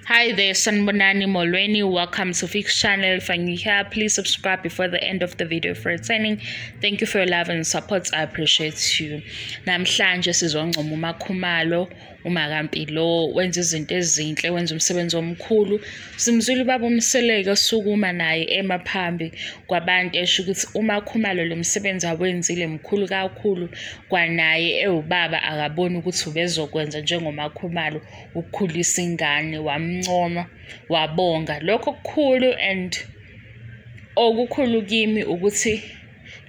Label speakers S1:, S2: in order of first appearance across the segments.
S1: Hi there, Sanbonani Molweni. Welcome to Fix Channel. If you're new here, please subscribe before the end of the video for returning. Thank you for your love and support. I appreciate you. Namhlanje sizongcoma umakhumalo umakampilo wenza izinto ezinhle wenza umsebenzi omkhulu. Simzwile ubaba umseleke sukuma naye emaphambi kwabantu esho ukuthi umakhumalo lo msebenzi awenzile mkhulu kakhulu kwanaye ewubaba akaboni ukuthi ubezokwenza njengomakhumalo ukukhulisa ingane wamncoma wabonga. Lokho kukhulu and okukhulu kimi ukuthi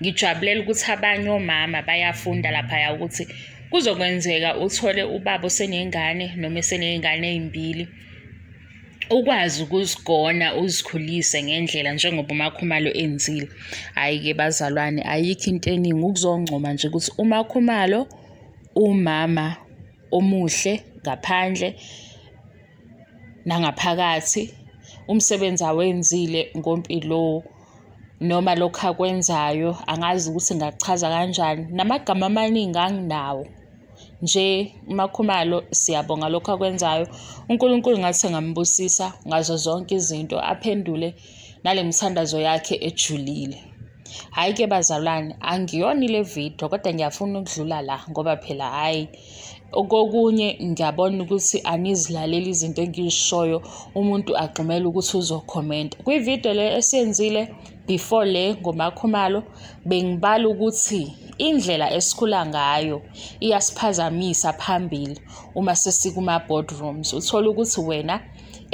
S1: ngijabulela ukuthi abanye omama bayafunda laphaya ukuthi kuzokwenzeka uthole ubaba osenengane noma eseney'ngane ey'mbili ukwazi ukuzigona uzikhulise ngendlela njengoba umakhumalo enzile. Hhayi-ke bazalwane ayikho into eningi. Ukuzoncoma nje ukuthi umakhumalo umama omuhle ngaphandle nangaphakathi umsebenzi awenzile ngompilo noma lokhu akwenzayo angazi ukuthi ngakuchaza kanjani. Namagama amaningi anginawo. Nje umakhumalo siyabonga lokhu akwenzayo. Unkulunkulu ngathi ngambusisa ngazo zonke izinto aphendule nale mithandazo yakhe ejulile. Hhayi-ke bazalwane angiyona ile video kodwa ngiyafuna ukudlula la ngoba phela hhayi okokunye ngiyabona ukuthi anizilaleli izinto engizishoyo umuntu agqumele ukuthi uzokhomenta. Kwividiyo le esiyenzile before le ngomakhumalo bengibala ukuthi indlela esikhula ngayo iyasiphazamisa phambili uma sesikuma-boardrooms. Uthola ukuthi wena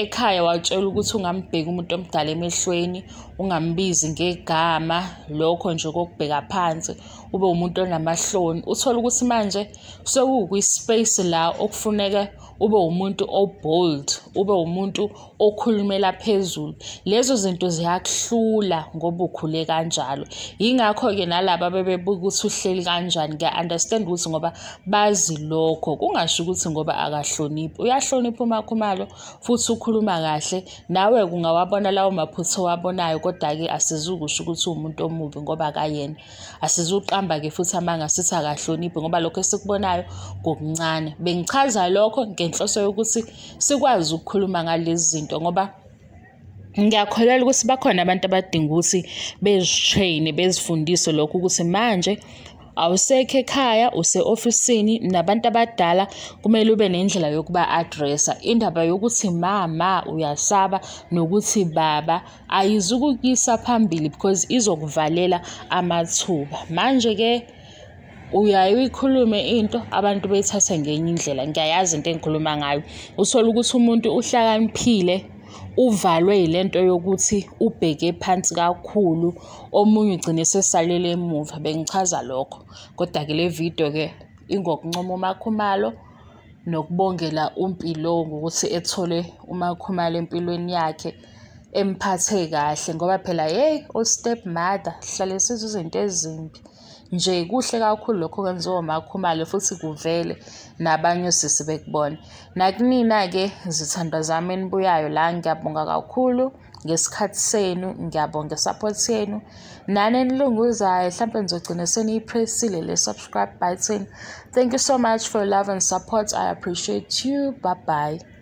S1: ekhaya watshela ukuthi ungambheki umuntu omdala emehlweni ungambizi ngegama lokho nje kokubheka phansi ube umuntu onamahloni. Uthole ukuthi manje sekuwukwi-space la okufuneka ube umuntu obold ube umuntu okhulumela phezulu. Lezo zinto ziyakuhlula ngoba ukhule kanjalo. Yingakho-ke nalaba bebebuka ukuthi uhleli kanjani ngiya-understand ukuthi ngoba bazi lokho. Kungasho ukuthi ngoba akahloniphi. Uyahlonipha umakhumalo futhi ukhuluma kahle. Nawe kungawabona lawo maphutha owabonayo kodwa-ke asizukusho ukuthi uwumuntu omubi ngoba akayena asizuqamba-ke futhi amanga sithi akahloniphi ngoba lokho esikubonayo ngokuncane. Bengichaza lokho ngenhloso yokuthi sikwazi ukukhuluma ngalezi zinto ngoba ngiyakholelwa ukuthi bakhona abantu abadinga ukuthi bezitrain-e bezifundise lokho ukuthi manje awusekho ekhaya use-ofisini nabantu abadala kumele ube nendlela yokuba-addressa indaba yokuthi mama uyasaba nokuthi baba ayizukukuyisa phambili because izokuvalela amathuba. Manje-ke uyaye uyikhulume into abantu beyithathe ngenye indlela. Ngiyayazi into engikhuluma ngayo. Uthole ukuthi umuntu uhlakaniphile. Uvalwe yilento yokuthi ubheke phansi kakhulu. Omunye ugcine sesalele emuva bengichaza lokho. Kodwa-ke le video-ke ingokuncoma umakhumalo nokubongela umpilo ngokuthi ethole umakhumalo empilweni yakhe emphathe kahle ngoba phela yeyi o-step mother hlale sizo izinto ezimbi. Nje kuhle kakhulu lokho kwenziwa umakhumalo futhi kuvele nabanye osisi bekubona nakunina-ke zithandwa zami enibuyayo la ngiyabonga kakhulu ngesikhathi senu ngiyabonga support yenu. Nani enilunguzayo hlampe nizogcina seniyipressile le subscribe button. Thank you so much for your love and support. I appreciate you. Bye bye